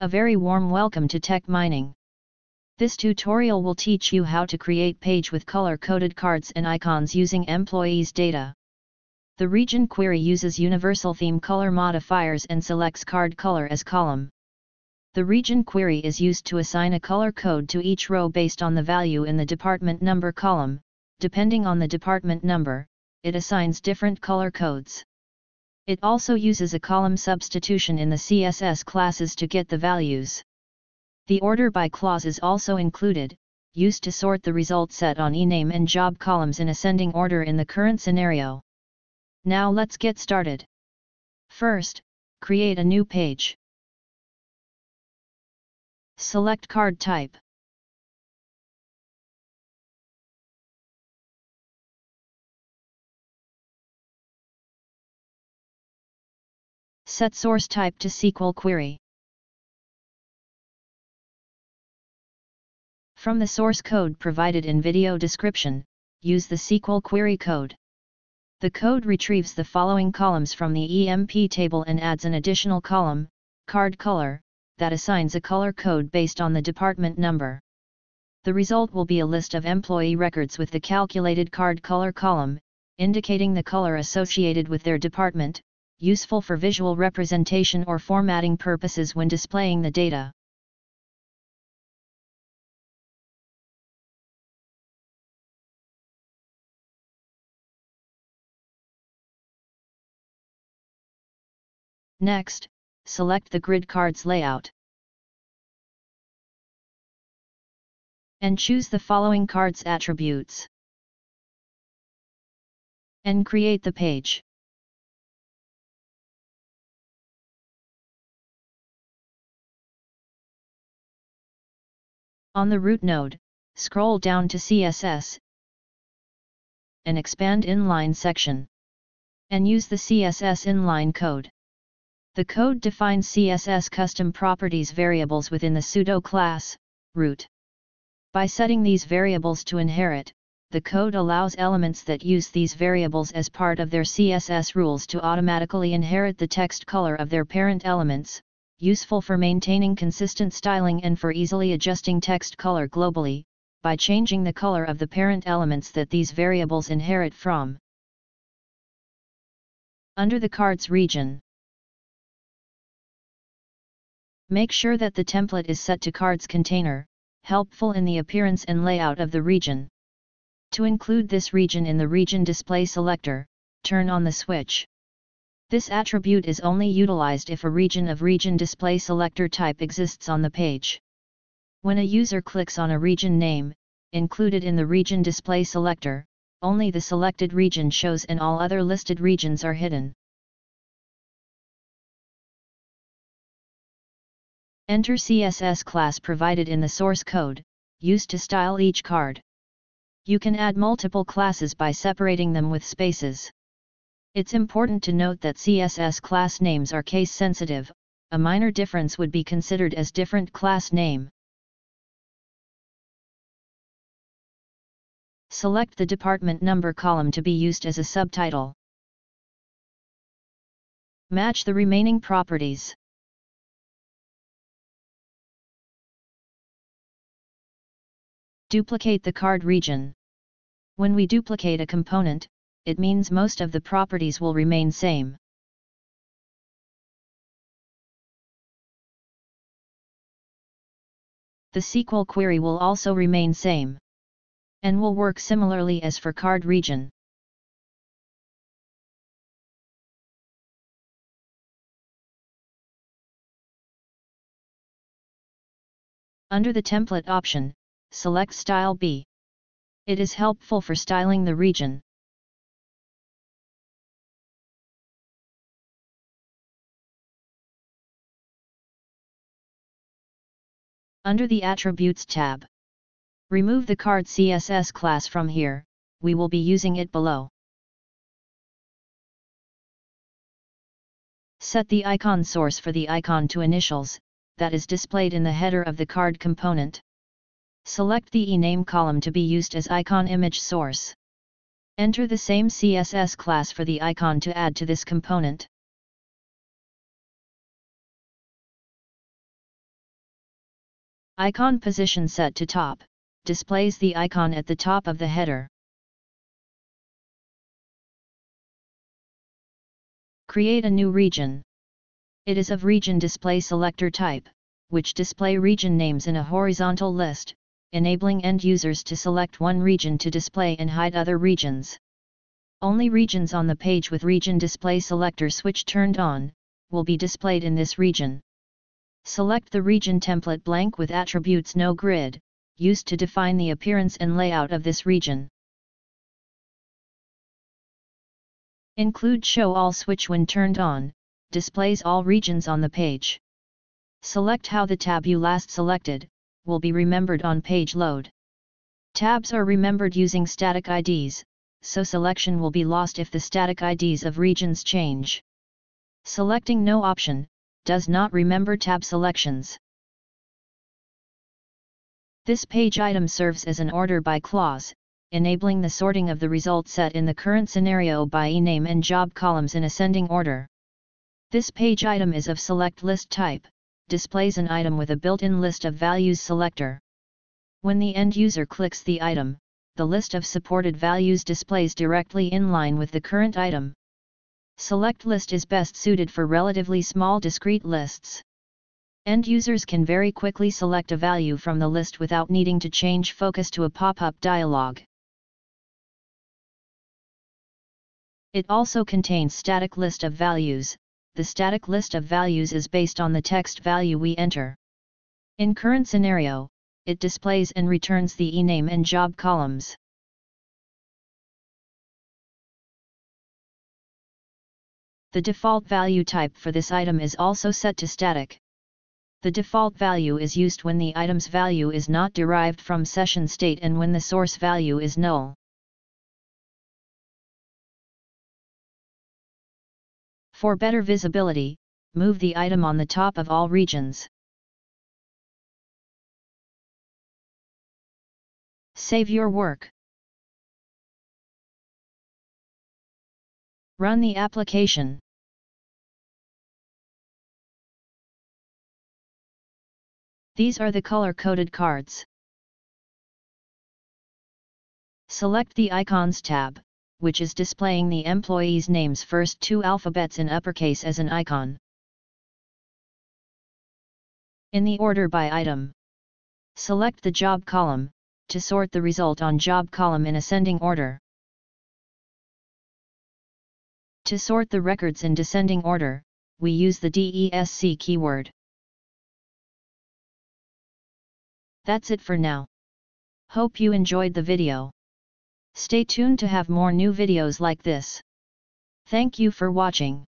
A very warm welcome to Tech Mining. This tutorial will teach you how to create page with color-coded cards and icons using employees data. The region query uses universal theme color modifiers and selects card color as column. The region query is used to assign a color code to each row based on the value in the department number column. Depending on the department number, it assigns different color codes. It also uses a column substitution in the CSS classes to get the values. The order by clause is also included, used to sort the result set on ename and job columns in ascending order in the current scenario. Now let's get started. First, create a new page. Select card type. Set source type to SQL query. From the source code provided in video description, use the SQL query code. The code retrieves the following columns from the EMP table and adds an additional column, card color, that assigns a color code based on the department number. The result will be a list of employee records with the calculated card color column, indicating the color associated with their department, useful for visual representation or formatting purposes when displaying the data. Next, select the grid cards layout. And choose the following cards attributes. And create the page. On the root node, scroll down to CSS and expand inline section. And use the CSS inline code. The code defines CSS custom properties variables within the pseudo class, root. By setting these variables to inherit, the code allows elements that use these variables as part of their CSS rules to automatically inherit the text color of their parent elements, useful for maintaining consistent styling and for easily adjusting text color globally, by changing the color of the parent elements that these variables inherit from. Under the cards region, make sure that the template is set to cards container, helpful in the appearance and layout of the region. To include this region in the region display selector, turn on the switch. This attribute is only utilized if a region of region display selector type exists on the page. When a user clicks on a region name, included in the region display selector, only the selected region shows and all other listed regions are hidden. Enter CSS class provided in the source code, used to style each card. You can add multiple classes by separating them with spaces. It's important to note that CSS class names are case sensitive, a minor difference would be considered as different class name. Select the department number column to be used as a subtitle. Match the remaining properties. Duplicate the card region. When we duplicate a component, it means most of the properties will remain same. The SQL query will also remain same. And will work similarly as for card region. Under the template option, select Style B. It is helpful for styling the region. Under the Attributes tab. Remove the card CSS class from here, we will be using it below. Set the icon source for the icon to initials, that is displayed in the header of the card component. Select the ename column to be used as icon image source. Enter the same CSS class for the icon to add to this component. Icon position set to top, displays the icon at the top of the header. Create a new region. It is of region display selector type, which display region names in a horizontal list, enabling end users to select one region to display and hide other regions. Only regions on the page with region display selector switch turned on, will be displayed in this region. Select the region template blank with attributes no grid, used to define the appearance and layout of this region. Include Show All switch when turned on, displays all regions on the page. Select how the tab you last selected, will be remembered on page load. Tabs are remembered using static IDs, so selection will be lost if the static IDs of regions change. Selecting No option, does not remember tab selections. This page item serves as an order by clause, enabling the sorting of the result set in the current scenario by e-name and job columns in ascending order. This page item is of select list type, displays an item with a built-in list of values selector. When the end user clicks the item, the list of supported values displays directly in line with the current item. Select list is best suited for relatively small discrete lists. End users can very quickly select a value from the list without needing to change focus to a pop-up dialog. It also contains static list of values, the static list of values is based on the text value we enter. In current scenario, it displays and returns the e-name and job columns. The default value type for this item is also set to static. The default value is used when the item's value is not derived from session state and when the source value is null. For better visibility, move the item on the top of all regions. Save your work. Run the application. These are the color-coded cards. Select the Icons tab, which is displaying the employees' names first two alphabets in uppercase as an icon. In the order by item. Select the job column, to sort the result on job column in ascending order. To sort the records in descending order, we use the DESC keyword. That's it for now. Hope you enjoyed the video. Stay tuned to have more new videos like this. Thank you for watching.